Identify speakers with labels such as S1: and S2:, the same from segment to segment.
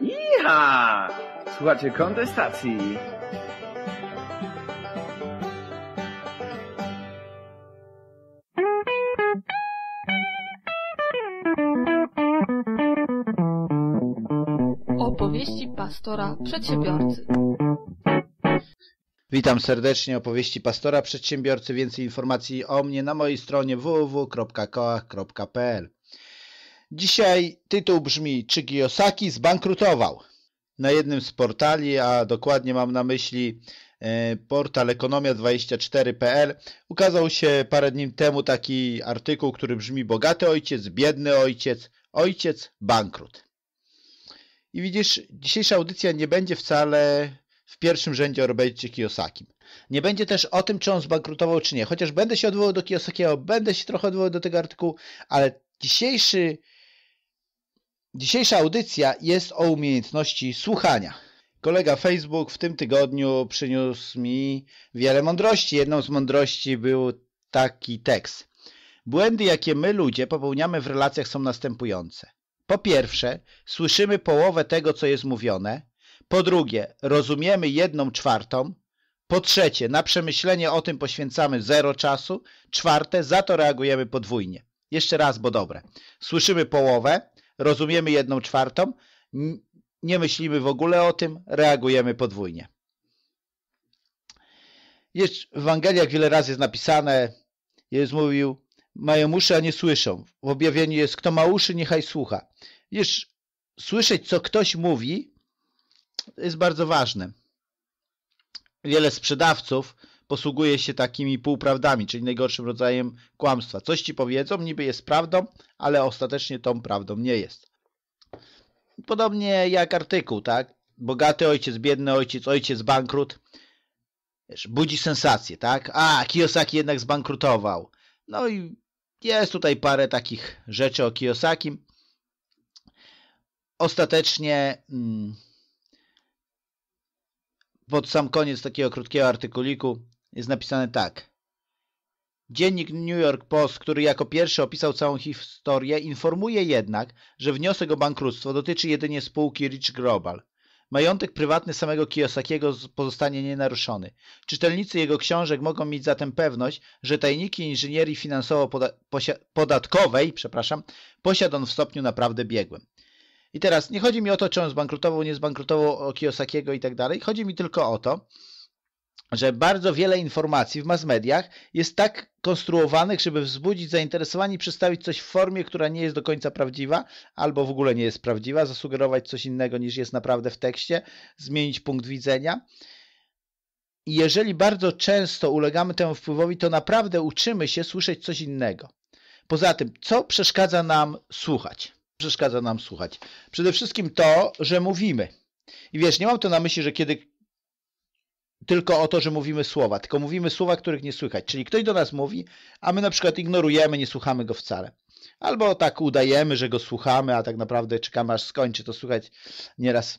S1: Iha! Słuchajcie kontestacji.
S2: Opowieści pastora przedsiębiorcy.
S3: Witam serdecznie, opowieści pastora przedsiębiorcy. Więcej informacji o mnie na mojej stronie www.koach.pl Dzisiaj tytuł brzmi Czy Kiyosaki zbankrutował? Na jednym z portali, a dokładnie mam na myśli e, portal ekonomia24.pl ukazał się parę dni temu taki artykuł, który brzmi Bogaty ojciec, biedny ojciec, ojciec bankrut. I widzisz, dzisiejsza audycja nie będzie wcale w pierwszym rzędzie o Robercie Kiyosakim. Nie będzie też o tym, czy on zbankrutował, czy nie. Chociaż będę się odwołał do Kiyosakiego, będę się trochę odwołał do tego artykułu, ale dzisiejszy, dzisiejsza audycja jest o umiejętności słuchania. Kolega Facebook w tym tygodniu przyniósł mi wiele mądrości. Jedną z mądrości był taki tekst. Błędy, jakie my ludzie popełniamy w relacjach są następujące. Po pierwsze, słyszymy połowę tego, co jest mówione. Po drugie, rozumiemy jedną czwartą. Po trzecie, na przemyślenie o tym poświęcamy zero czasu. Czwarte, za to reagujemy podwójnie. Jeszcze raz, bo dobre. Słyszymy połowę, rozumiemy jedną czwartą, nie myślimy w ogóle o tym, reagujemy podwójnie. Jest w Ewangeliach wiele razy jest napisane, Jezus mówił, mają uszy, a nie słyszą. W objawieniu jest, kto ma uszy, niechaj słucha. Wiesz, słyszeć, co ktoś mówi, jest bardzo ważne. Wiele sprzedawców posługuje się takimi półprawdami, czyli najgorszym rodzajem kłamstwa. Coś ci powiedzą, niby jest prawdą, ale ostatecznie tą prawdą nie jest. Podobnie jak artykuł, tak? Bogaty ojciec, biedny ojciec, ojciec bankrut. Wiesz, budzi sensację, tak? A, Kiyosaki jednak zbankrutował. No i jest tutaj parę takich rzeczy o Kiyosakim. Ostatecznie hmm, pod sam koniec takiego krótkiego artykuliku jest napisane tak. Dziennik New York Post, który jako pierwszy opisał całą historię, informuje jednak, że wniosek o bankructwo dotyczy jedynie spółki Rich Global. Majątek prywatny samego Kiyosakiego pozostanie nienaruszony. Czytelnicy jego książek mogą mieć zatem pewność, że tajniki inżynierii finansowo-podatkowej przepraszam, posiada on w stopniu naprawdę biegłym. I teraz nie chodzi mi o to, czy on zbankrutował, nie zbankrutował o Kiyosakiego i tak dalej. Chodzi mi tylko o to, że bardzo wiele informacji w mass mediach jest tak konstruowanych, żeby wzbudzić zainteresowanie i przedstawić coś w formie, która nie jest do końca prawdziwa, albo w ogóle nie jest prawdziwa, zasugerować coś innego niż jest naprawdę w tekście, zmienić punkt widzenia. I jeżeli bardzo często ulegamy temu wpływowi, to naprawdę uczymy się słyszeć coś innego. Poza tym, co przeszkadza nam słuchać? Przeszkadza nam słuchać. Przede wszystkim to, że mówimy. I wiesz, nie mam to na myśli, że kiedy tylko o to, że mówimy słowa, tylko mówimy słowa, których nie słychać. Czyli ktoś do nas mówi, a my na przykład ignorujemy, nie słuchamy go wcale. Albo tak udajemy, że go słuchamy, a tak naprawdę czekamy aż skończy to słuchać. Nieraz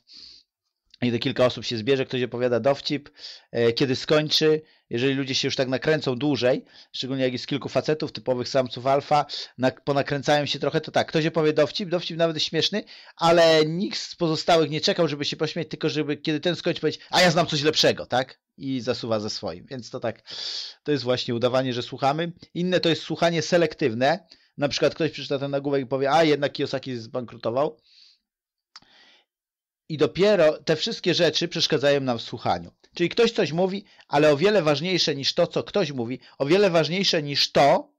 S3: kiedy kilka osób się zbierze, ktoś opowiada dowcip, e, kiedy skończy, jeżeli ludzie się już tak nakręcą dłużej, szczególnie jak jest kilku facetów, typowych samców alfa, ponakręcają się trochę, to tak, ktoś opowie dowcip, dowcip nawet śmieszny, ale nikt z pozostałych nie czekał, żeby się pośmiać, tylko żeby kiedy ten skończy powiedzieć, a ja znam coś lepszego, tak? I zasuwa ze swoim. Więc to tak, to jest właśnie udawanie, że słuchamy. Inne to jest słuchanie selektywne. Na przykład ktoś przeczyta ten nagłówek i powie, a jednak Kiyosaki zbankrutował i dopiero te wszystkie rzeczy przeszkadzają nam w słuchaniu. Czyli ktoś coś mówi, ale o wiele ważniejsze niż to, co ktoś mówi, o wiele ważniejsze niż to,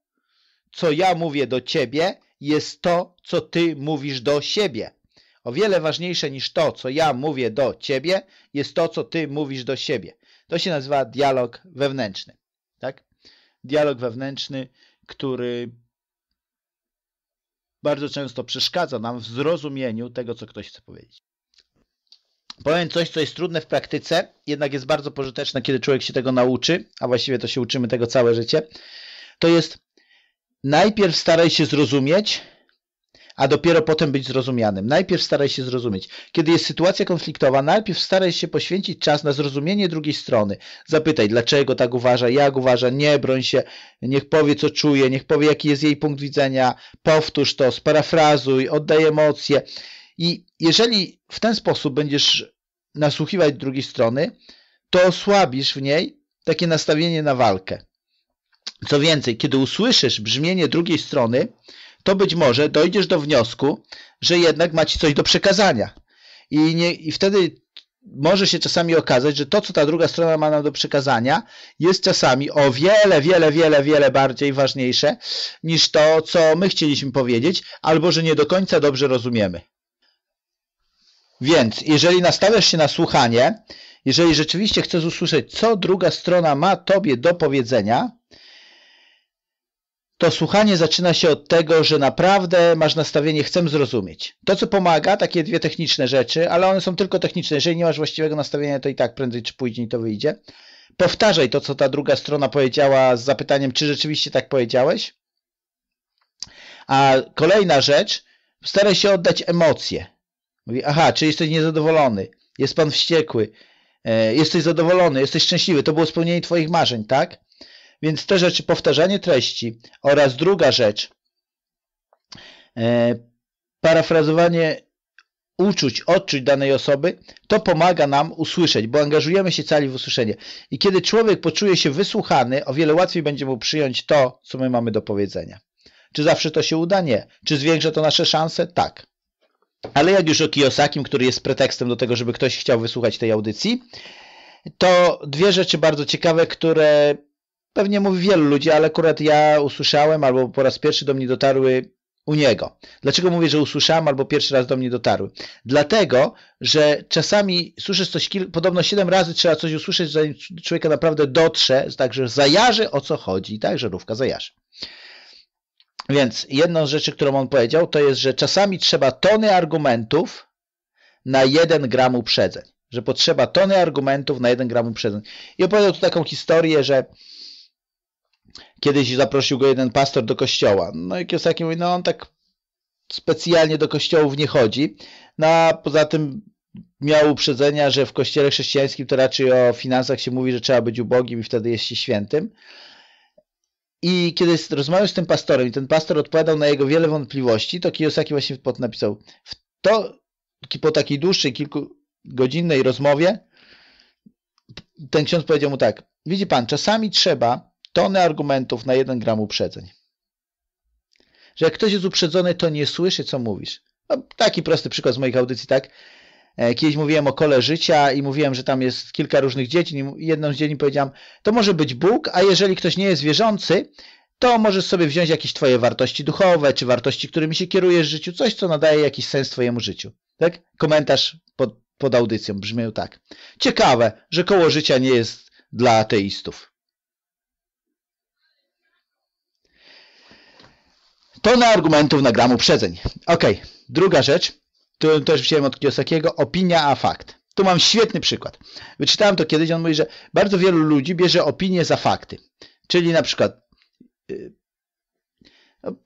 S3: co ja mówię do ciebie, jest to, co ty mówisz do siebie. O wiele ważniejsze niż to, co ja mówię do ciebie, jest to, co ty mówisz do siebie. To się nazywa dialog wewnętrzny. Tak? Dialog wewnętrzny, który bardzo często przeszkadza nam w zrozumieniu tego, co ktoś chce powiedzieć. Powiem coś, co jest trudne w praktyce, jednak jest bardzo pożyteczne, kiedy człowiek się tego nauczy, a właściwie to się uczymy tego całe życie. To jest najpierw staraj się zrozumieć, a dopiero potem być zrozumianym. Najpierw staraj się zrozumieć. Kiedy jest sytuacja konfliktowa, najpierw staraj się poświęcić czas na zrozumienie drugiej strony. Zapytaj, dlaczego tak uważa, jak uważa, nie broń się, niech powie, co czuje, niech powie, jaki jest jej punkt widzenia, powtórz to, sparafrazuj, oddaj emocje I jeżeli w ten sposób będziesz nasłuchiwać drugiej strony, to osłabisz w niej takie nastawienie na walkę. Co więcej, kiedy usłyszysz brzmienie drugiej strony, to być może dojdziesz do wniosku, że jednak ma ci coś do przekazania. I, nie, I wtedy może się czasami okazać, że to, co ta druga strona ma nam do przekazania, jest czasami o wiele, wiele, wiele, wiele bardziej ważniejsze niż to, co my chcieliśmy powiedzieć, albo że nie do końca dobrze rozumiemy. Więc jeżeli nastawiasz się na słuchanie, jeżeli rzeczywiście chcesz usłyszeć, co druga strona ma tobie do powiedzenia, to słuchanie zaczyna się od tego, że naprawdę masz nastawienie chcę zrozumieć. To, co pomaga, takie dwie techniczne rzeczy, ale one są tylko techniczne. Jeżeli nie masz właściwego nastawienia, to i tak prędzej czy później to wyjdzie. Powtarzaj to, co ta druga strona powiedziała z zapytaniem, czy rzeczywiście tak powiedziałeś. A kolejna rzecz, staraj się oddać emocje. Mówi, aha, czy jesteś niezadowolony, jest pan wściekły, e, jesteś zadowolony, jesteś szczęśliwy, to było spełnienie twoich marzeń, tak? Więc te rzeczy, powtarzanie treści oraz druga rzecz, e, parafrazowanie uczuć, odczuć danej osoby, to pomaga nam usłyszeć, bo angażujemy się cali w usłyszenie. I kiedy człowiek poczuje się wysłuchany, o wiele łatwiej będzie mu przyjąć to, co my mamy do powiedzenia. Czy zawsze to się uda? Nie. Czy zwiększa to nasze szanse? Tak. Ale jak już o Kiyosakim, który jest pretekstem do tego, żeby ktoś chciał wysłuchać tej audycji, to dwie rzeczy bardzo ciekawe, które pewnie mówi wielu ludzi, ale akurat ja usłyszałem albo po raz pierwszy do mnie dotarły u niego. Dlaczego mówię, że usłyszałem albo pierwszy raz do mnie dotarły? Dlatego, że czasami słyszysz coś, podobno siedem razy trzeba coś usłyszeć, zanim człowieka naprawdę dotrze, także zajarzy o co chodzi, tak, żarówka zajarzy. Więc jedną z rzeczy, którą on powiedział, to jest, że czasami trzeba tony argumentów na jeden gram uprzedzeń. Że potrzeba tony argumentów na jeden gram uprzedzeń. I opowiadał tu taką historię, że kiedyś zaprosił go jeden pastor do kościoła. No i Kiyosaki mówi, no on tak specjalnie do kościołów nie chodzi. No a poza tym miał uprzedzenia, że w kościele chrześcijańskim to raczej o finansach się mówi, że trzeba być ubogim i wtedy jest się świętym. I kiedy rozmawiał z tym pastorem i ten pastor odpowiadał na jego wiele wątpliwości, to Kiyosaki właśnie napisał, w to po takiej dłuższej, kilkugodzinnej rozmowie ten ksiądz powiedział mu tak, widzi pan, czasami trzeba tony argumentów na jeden gram uprzedzeń. Że jak ktoś jest uprzedzony, to nie słyszy, co mówisz. No, taki prosty przykład z moich audycji, tak? E, kiedyś mówiłem o kole życia i mówiłem, że tam jest kilka różnych dziedzin jedną z dziedzin powiedziałem, to może być Bóg, a jeżeli ktoś nie jest wierzący, to możesz sobie wziąć jakieś twoje wartości duchowe, czy wartości, którymi się kierujesz w życiu, coś, co nadaje jakiś sens twojemu życiu. Tak? Komentarz pod, pod audycją brzmiał tak. Ciekawe, że koło życia nie jest dla ateistów. To na argumentów na gram uprzedzeń. Ok, druga rzecz tu też wziąłem od Kiyosakiego, opinia a fakt. Tu mam świetny przykład. Wyczytałem to kiedyś, on mówi, że bardzo wielu ludzi bierze opinię za fakty. Czyli na przykład y,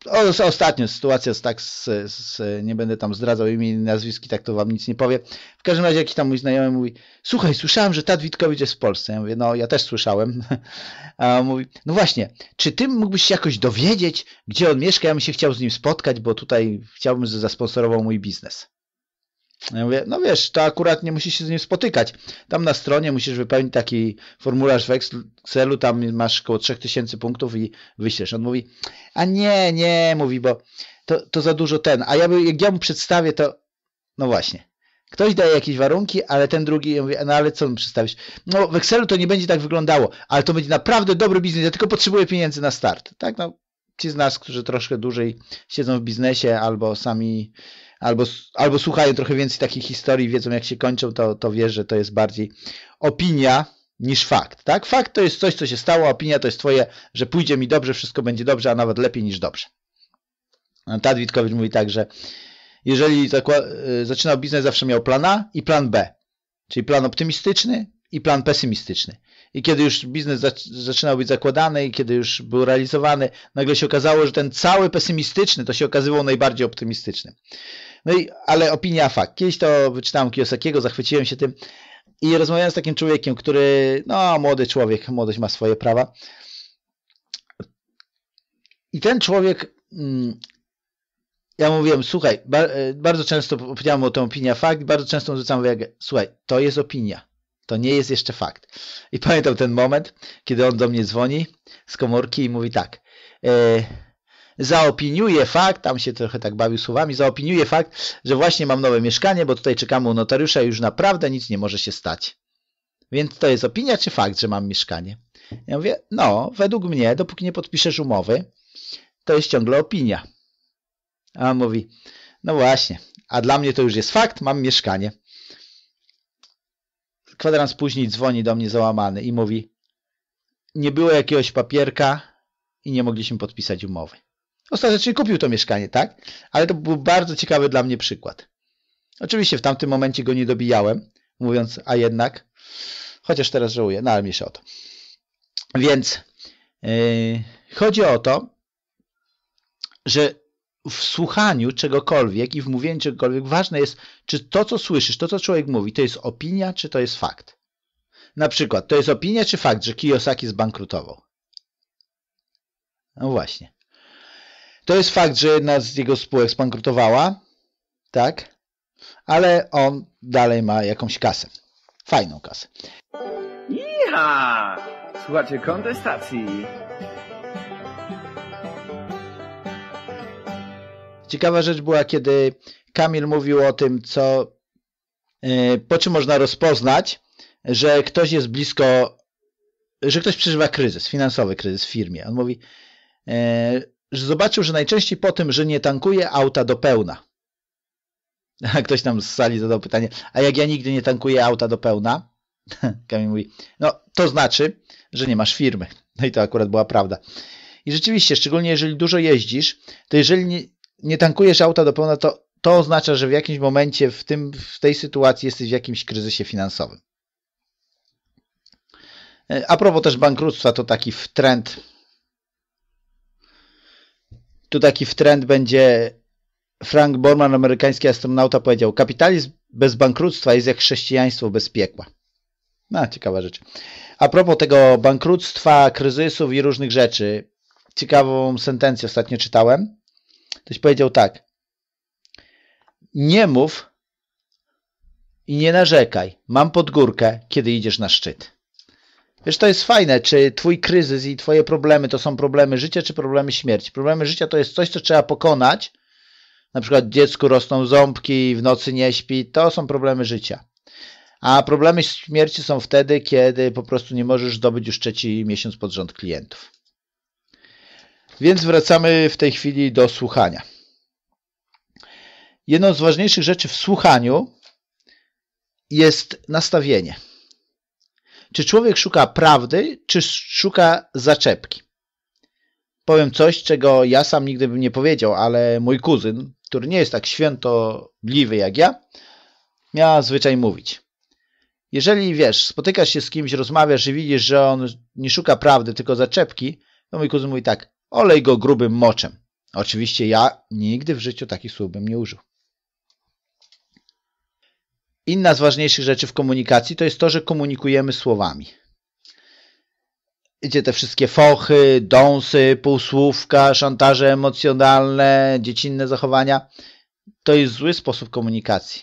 S3: o, ostatnio sytuacja jest tak, z, z, nie będę tam zdradzał imię nazwiski, tak to wam nic nie powie. W każdym razie jakiś tam mój znajomy mówi, słuchaj, słyszałem, że Tat Witkowicz jest w Polsce. Ja mówię, no ja też słyszałem. A on mówi, no właśnie, czy ty mógłbyś się jakoś dowiedzieć, gdzie on mieszka? Ja bym się chciał z nim spotkać, bo tutaj chciałbym, żeby zasponsorował mój biznes. Ja mówię, no wiesz, to akurat nie musisz się z nim spotykać. Tam na stronie musisz wypełnić taki formularz w Excelu, tam masz około 3000 punktów i wyślesz. On mówi, a nie, nie, mówi, bo to, to za dużo ten. A ja by, jak ja mu przedstawię, to no właśnie. Ktoś daje jakieś warunki, ale ten drugi, ja mówię, no ale co mi przedstawić? No w Excelu to nie będzie tak wyglądało, ale to będzie naprawdę dobry biznes, ja tylko potrzebuję pieniędzy na start. Tak, no ci z nas, którzy troszkę dłużej siedzą w biznesie albo sami albo, albo słuchają trochę więcej takich historii, wiedzą jak się kończą, to, to wiesz, że to jest bardziej opinia niż fakt. Tak? Fakt to jest coś, co się stało, opinia to jest twoje, że pójdzie mi dobrze, wszystko będzie dobrze, a nawet lepiej niż dobrze. Tad Witkowicz mówi tak, że jeżeli y, zaczynał biznes, zawsze miał plan A i plan B. Czyli plan optymistyczny i plan pesymistyczny. I kiedy już biznes zaczynał być zakładany i kiedy już był realizowany, nagle się okazało, że ten cały pesymistyczny to się okazywał najbardziej optymistyczny. No i, ale opinia fakt. Kiedyś to wyczytałem Kiyosakiego, zachwyciłem się tym i rozmawiałem z takim człowiekiem, który, no młody człowiek, młodość ma swoje prawa. I ten człowiek mm, ja mówiłem, słuchaj, ba bardzo często opowiadałem o tę opinię fakt, bardzo często zwracam uwagę, słuchaj, to jest opinia, to nie jest jeszcze fakt. I pamiętam ten moment, kiedy on do mnie dzwoni z komórki i mówi tak, e, zaopiniuję fakt, tam się trochę tak bawił słowami, zaopiniuję fakt, że właśnie mam nowe mieszkanie, bo tutaj czekamy u notariusza i już naprawdę nic nie może się stać. Więc to jest opinia czy fakt, że mam mieszkanie? Ja mówię, no, według mnie, dopóki nie podpiszesz umowy, to jest ciągle opinia. A on mówi, no właśnie, a dla mnie to już jest fakt, mam mieszkanie. Kwadrans później dzwoni do mnie załamany i mówi, nie było jakiegoś papierka i nie mogliśmy podpisać umowy. Ostatecznie kupił to mieszkanie, tak? Ale to był bardzo ciekawy dla mnie przykład. Oczywiście w tamtym momencie go nie dobijałem, mówiąc, a jednak, chociaż teraz żałuję, no ale mniejsza o to. Więc yy, chodzi o to, że w słuchaniu czegokolwiek i w mówieniu czegokolwiek ważne jest, czy to, co słyszysz, to, co człowiek mówi, to jest opinia, czy to jest fakt. Na przykład, to jest opinia, czy fakt, że Kiyosaki zbankrutował? No właśnie. To jest fakt, że jedna z jego spółek zbankrutowała, tak? Ale on dalej ma jakąś kasę. Fajną kasę.
S1: Iha! Słuchajcie kontestacji.
S3: Ciekawa rzecz była, kiedy Kamil mówił o tym, co, yy, po czym można rozpoznać, że ktoś jest blisko, że ktoś przeżywa kryzys, finansowy kryzys w firmie. On mówi, yy, że zobaczył, że najczęściej po tym, że nie tankuje auta do pełna. A ktoś tam z sali zadał pytanie, a jak ja nigdy nie tankuję auta do pełna? Kamil mówi, no to znaczy, że nie masz firmy. No i to akurat była prawda. I rzeczywiście, szczególnie jeżeli dużo jeździsz, to jeżeli nie, nie tankujesz auta do pełna, to to oznacza, że w jakimś momencie w, tym, w tej sytuacji jesteś w jakimś kryzysie finansowym. A propos też bankructwa, to taki trend. Tu taki trend będzie Frank Borman, amerykański astronauta, powiedział: Kapitalizm bez bankructwa jest jak chrześcijaństwo bez piekła. No, ciekawa rzecz. A propos tego bankructwa, kryzysów i różnych rzeczy, ciekawą sentencję ostatnio czytałem. Ktoś powiedział tak. Nie mów i nie narzekaj. Mam podgórkę, kiedy idziesz na szczyt. Wiesz, to jest fajne, czy twój kryzys i twoje problemy to są problemy życia, czy problemy śmierci. Problemy życia to jest coś, co trzeba pokonać. Na przykład dziecku rosną ząbki, w nocy nie śpi. To są problemy życia. A problemy śmierci są wtedy, kiedy po prostu nie możesz zdobyć już trzeci miesiąc pod rząd klientów. Więc wracamy w tej chwili do słuchania. Jedną z ważniejszych rzeczy w słuchaniu jest nastawienie. Czy człowiek szuka prawdy, czy szuka zaczepki? Powiem coś, czego ja sam nigdy bym nie powiedział, ale mój kuzyn, który nie jest tak świętobliwy jak ja, miał zwyczaj mówić. Jeżeli wiesz, spotykasz się z kimś, rozmawiasz i widzisz, że on nie szuka prawdy, tylko zaczepki, to mój kuzyn mówi tak, olej go grubym moczem. Oczywiście ja nigdy w życiu takich słów bym nie użył. Inna z ważniejszych rzeczy w komunikacji to jest to, że komunikujemy słowami. Idzie te wszystkie fochy, dąsy, półsłówka, szantaże emocjonalne, dziecinne zachowania. To jest zły sposób komunikacji.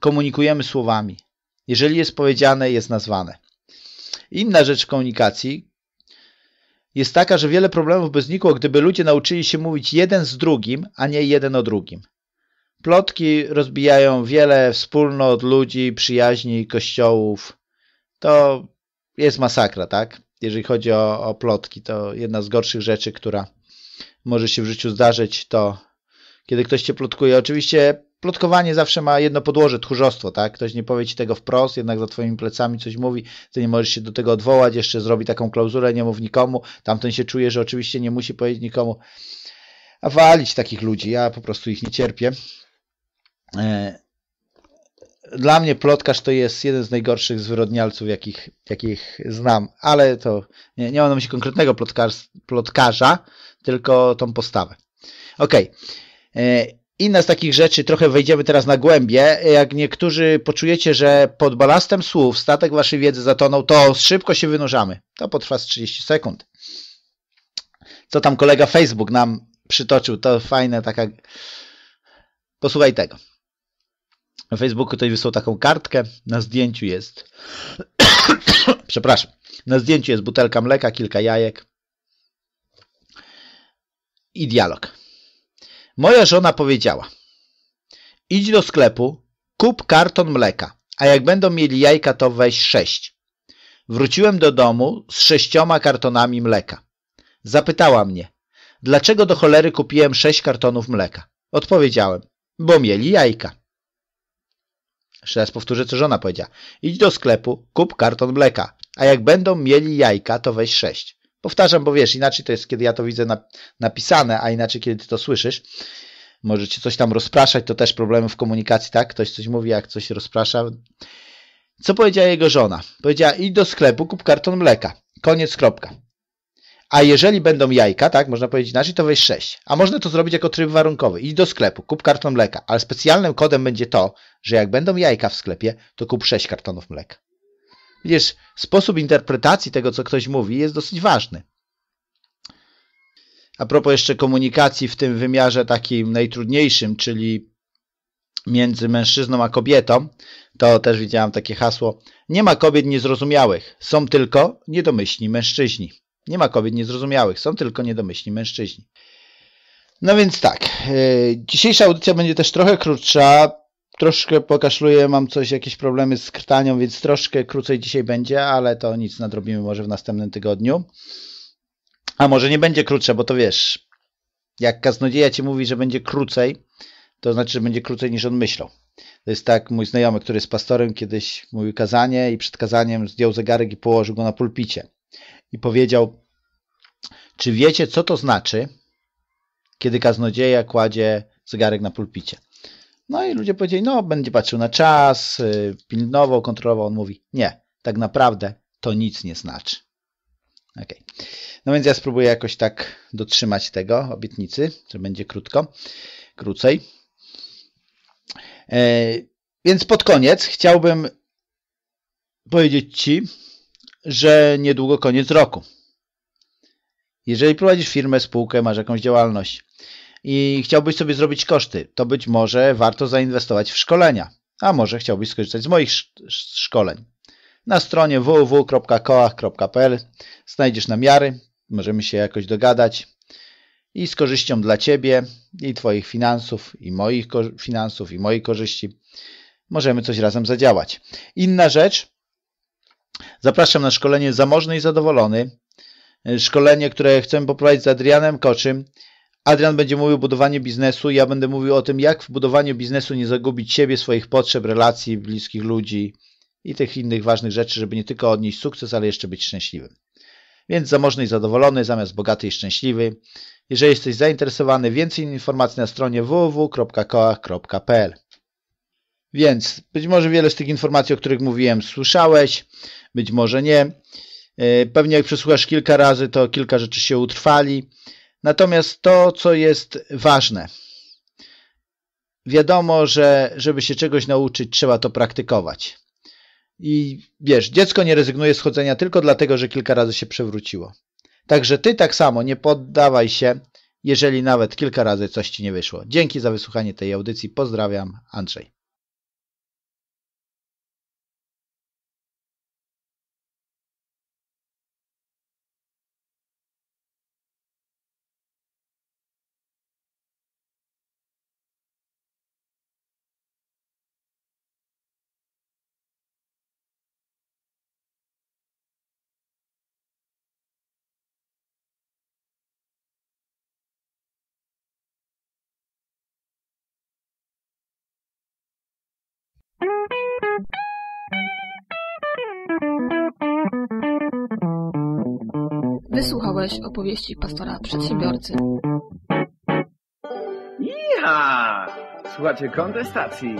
S3: Komunikujemy słowami. Jeżeli jest powiedziane, jest nazwane. Inna rzecz w komunikacji jest taka, że wiele problemów by znikło, gdyby ludzie nauczyli się mówić jeden z drugim, a nie jeden o drugim. Plotki rozbijają wiele wspólnot, ludzi, przyjaźni, kościołów. To jest masakra, tak? Jeżeli chodzi o, o plotki, to jedna z gorszych rzeczy, która może się w życiu zdarzyć, to kiedy ktoś cię plotkuje. Oczywiście plotkowanie zawsze ma jedno podłoże, tchórzostwo, tak? Ktoś nie powie ci tego wprost, jednak za twoimi plecami coś mówi, ty nie możesz się do tego odwołać, jeszcze zrobi taką klauzulę, nie mów nikomu, tamten się czuje, że oczywiście nie musi powiedzieć nikomu. A walić takich ludzi, ja po prostu ich nie cierpię. E, dla mnie plotkarz to jest jeden z najgorszych zwyrodnialców, jakich, jakich znam, ale to nie, nie mam na myśli konkretnego plotkarza, tylko tą postawę. Okej. Okay. Inna z takich rzeczy, trochę wejdziemy teraz na głębie. Jak niektórzy poczujecie, że pod balastem słów statek waszej wiedzy zatonął, to szybko się wynurzamy. To potrwa z 30 sekund. Co tam kolega Facebook nam przytoczył, to fajne taka Posłuchaj tego. Na Facebooku ktoś wysłał taką kartkę. Na zdjęciu jest. Przepraszam. Na zdjęciu jest butelka mleka, kilka jajek i dialog. Moja żona powiedziała: Idź do sklepu, kup karton mleka, a jak będą mieli jajka, to weź sześć. Wróciłem do domu z sześcioma kartonami mleka. Zapytała mnie, dlaczego do cholery kupiłem sześć kartonów mleka. Odpowiedziałem, bo mieli jajka. Jeszcze raz powtórzę, co żona powiedziała. Idź do sklepu, kup karton mleka, a jak będą mieli jajka, to weź sześć. Powtarzam, bo wiesz, inaczej to jest, kiedy ja to widzę napisane, a inaczej, kiedy ty to słyszysz. Możecie coś tam rozpraszać, to też problemy w komunikacji, tak? Ktoś coś mówi, jak coś rozprasza. Co powiedziała jego żona? Powiedziała, idź do sklepu, kup karton mleka. Koniec, kropka. A jeżeli będą jajka, tak, można powiedzieć inaczej, to weź 6. A można to zrobić jako tryb warunkowy. Idź do sklepu, kup karton mleka, ale specjalnym kodem będzie to, że jak będą jajka w sklepie, to kup 6 kartonów mleka. Widzisz, sposób interpretacji tego, co ktoś mówi, jest dosyć ważny. A propos jeszcze komunikacji w tym wymiarze takim najtrudniejszym, czyli między mężczyzną a kobietą, to też widziałem takie hasło. Nie ma kobiet niezrozumiałych, są tylko niedomyślni mężczyźni. Nie ma kobiet niezrozumiałych, są tylko niedomyślni mężczyźni. No więc tak, yy, dzisiejsza audycja będzie też trochę krótsza, troszkę pokaszluję, mam coś, jakieś problemy z krtanią, więc troszkę krócej dzisiaj będzie, ale to nic, nadrobimy może w następnym tygodniu. A może nie będzie krótsze, bo to wiesz, jak kaznodzieja ci mówi, że będzie krócej, to znaczy, że będzie krócej niż on myślał. To jest tak, mój znajomy, który jest pastorem, kiedyś mówił kazanie i przed kazaniem zdjął zegarek i położył go na pulpicie. I powiedział, czy wiecie, co to znaczy, kiedy kaznodzieja kładzie zegarek na pulpicie? No i ludzie powiedzieli, no będzie patrzył na czas, y, pilnował, kontrolował. On mówi, nie, tak naprawdę to nic nie znaczy. Okay. No więc ja spróbuję jakoś tak dotrzymać tego obietnicy, że będzie krótko, krócej. E, więc pod koniec chciałbym powiedzieć Ci, że niedługo koniec roku. Jeżeli prowadzisz firmę, spółkę, masz jakąś działalność i chciałbyś sobie zrobić koszty, to być może warto zainwestować w szkolenia, a może chciałbyś skorzystać z moich szkoleń. Na stronie www.koach.pl znajdziesz namiary, możemy się jakoś dogadać i z korzyścią dla Ciebie i Twoich finansów, i moich finansów, i mojej korzyści możemy coś razem zadziałać. Inna rzecz, zapraszam na szkolenie Zamożny i Zadowolony. Szkolenie, które chcemy poprowadzić z Adrianem Koczym. Adrian będzie mówił o budowaniu biznesu, ja będę mówił o tym, jak w budowaniu biznesu nie zagubić siebie, swoich potrzeb, relacji, bliskich ludzi i tych innych ważnych rzeczy, żeby nie tylko odnieść sukces, ale jeszcze być szczęśliwym. Więc zamożny i zadowolony zamiast bogaty i szczęśliwy. Jeżeli jesteś zainteresowany, więcej informacji na stronie www.koach.pl Więc być może wiele z tych informacji, o których mówiłem, słyszałeś, być może nie. E, pewnie jak przesłuchasz kilka razy, to kilka rzeczy się utrwali. Natomiast to, co jest ważne, wiadomo, że żeby się czegoś nauczyć, trzeba to praktykować. I wiesz, dziecko nie rezygnuje z chodzenia tylko dlatego, że kilka razy się przewróciło. Także ty tak samo nie poddawaj się, jeżeli nawet kilka razy coś ci nie wyszło. Dzięki za wysłuchanie tej audycji. Pozdrawiam, Andrzej.
S2: Wysłuchałeś opowieści pastora przedsiębiorcy.
S1: Iha! Słuchajcie kontestacji.